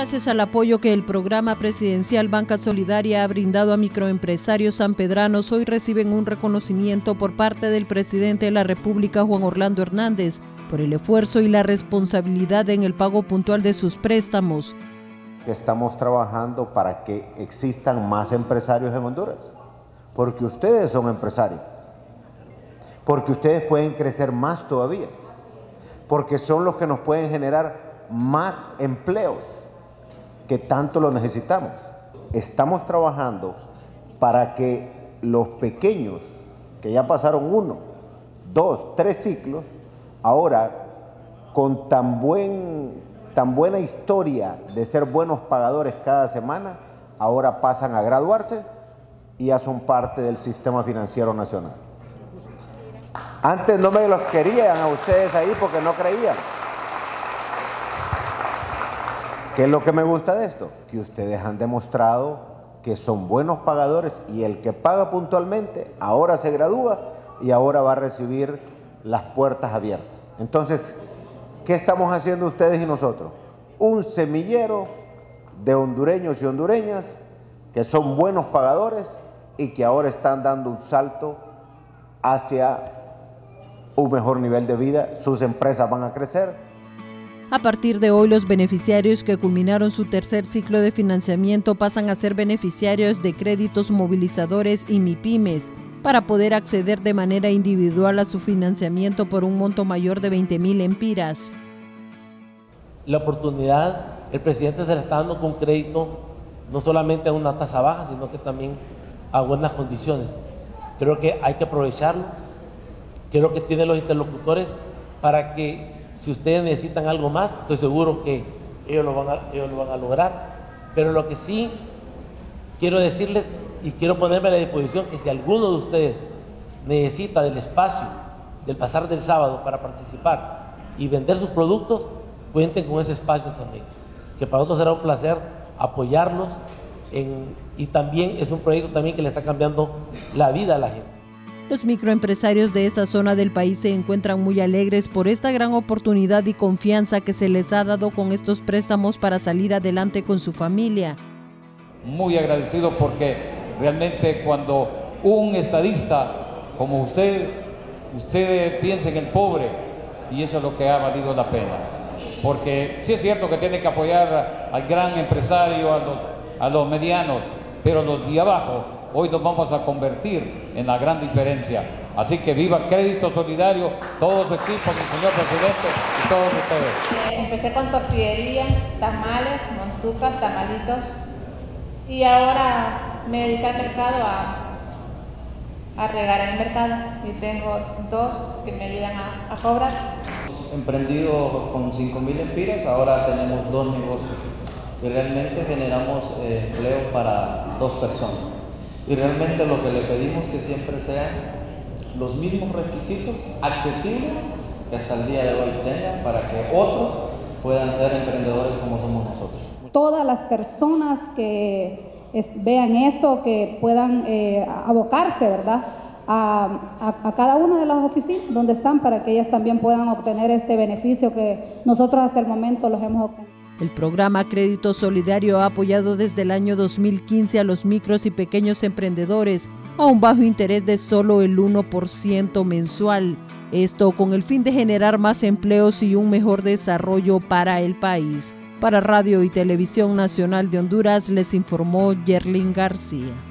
Gracias al apoyo que el programa presidencial Banca Solidaria ha brindado a microempresarios sanpedranos, hoy reciben un reconocimiento por parte del presidente de la República, Juan Orlando Hernández, por el esfuerzo y la responsabilidad en el pago puntual de sus préstamos. Estamos trabajando para que existan más empresarios en Honduras, porque ustedes son empresarios, porque ustedes pueden crecer más todavía, porque son los que nos pueden generar más empleos que tanto lo necesitamos. Estamos trabajando para que los pequeños, que ya pasaron uno, dos, tres ciclos, ahora con tan, buen, tan buena historia de ser buenos pagadores cada semana, ahora pasan a graduarse y ya son parte del sistema financiero nacional. Antes no me los querían a ustedes ahí porque no creían. ¿Qué es lo que me gusta de esto? Que ustedes han demostrado que son buenos pagadores y el que paga puntualmente ahora se gradúa y ahora va a recibir las puertas abiertas. Entonces, ¿qué estamos haciendo ustedes y nosotros? Un semillero de hondureños y hondureñas que son buenos pagadores y que ahora están dando un salto hacia un mejor nivel de vida, sus empresas van a crecer, a partir de hoy, los beneficiarios que culminaron su tercer ciclo de financiamiento pasan a ser beneficiarios de créditos movilizadores y MIPIMES para poder acceder de manera individual a su financiamiento por un monto mayor de 20 mil empiras. La oportunidad, el presidente se la está dando con crédito no solamente a una tasa baja, sino que también a buenas condiciones. Creo que hay que aprovecharlo. Creo que tiene los interlocutores para que si ustedes necesitan algo más, estoy seguro que ellos lo, van a, lograr. Pero lo que sí quiero decirles y quiero ponerme a la disposición que si alguno de ustedes necesita del espacio del pasar del sábado para participar y vender sus productos, cuenten con ese espacio también. Que para nosotros será un placer apoyarlos y también es un proyecto también que le está cambiando la vida a la gente. Los microempresarios de esta zona del país se encuentran muy alegres por esta gran oportunidad y confianza que se les ha dado con estos préstamos para salir adelante con su familia. Muy agradecido porque realmente cuando un estadista como usted, usted piensa en el pobre y eso es lo que ha valido la pena. Porque sí es cierto que tiene que apoyar al gran empresario, a los, a los medianos, pero los de abajo hoy nos vamos a convertir en la gran diferencia. Así que viva Crédito Solidario, todo su equipo, mi señor presidente y todos ustedes. Eh, empecé con tortillería, tamales, montucas, tamalitos y ahora me dediqué al mercado a, a regar el mercado y tengo dos que me ayudan a, a cobrar. Emprendido con 5 mil empiras, ahora tenemos dos negocios y realmente generamos eh, empleo para dos personas. Y realmente lo que le pedimos que siempre sean los mismos requisitos accesibles que hasta el día de hoy tengan para que otros puedan ser emprendedores como somos nosotros. Todas las personas que vean esto, que puedan eh, abocarse, ¿verdad? A, a, cada una de las oficinas donde están para que ellas también puedan obtener este beneficio que nosotros hasta el momento los hemos obtenido. El programa Crédito Solidario ha apoyado desde el año 2015 a los micros y pequeños emprendedores a un bajo interés de solo el 1% mensual. Esto con el fin de generar más empleos y un mejor desarrollo para el país. Para Radio y Televisión Nacional de Honduras les informó Yerlin García.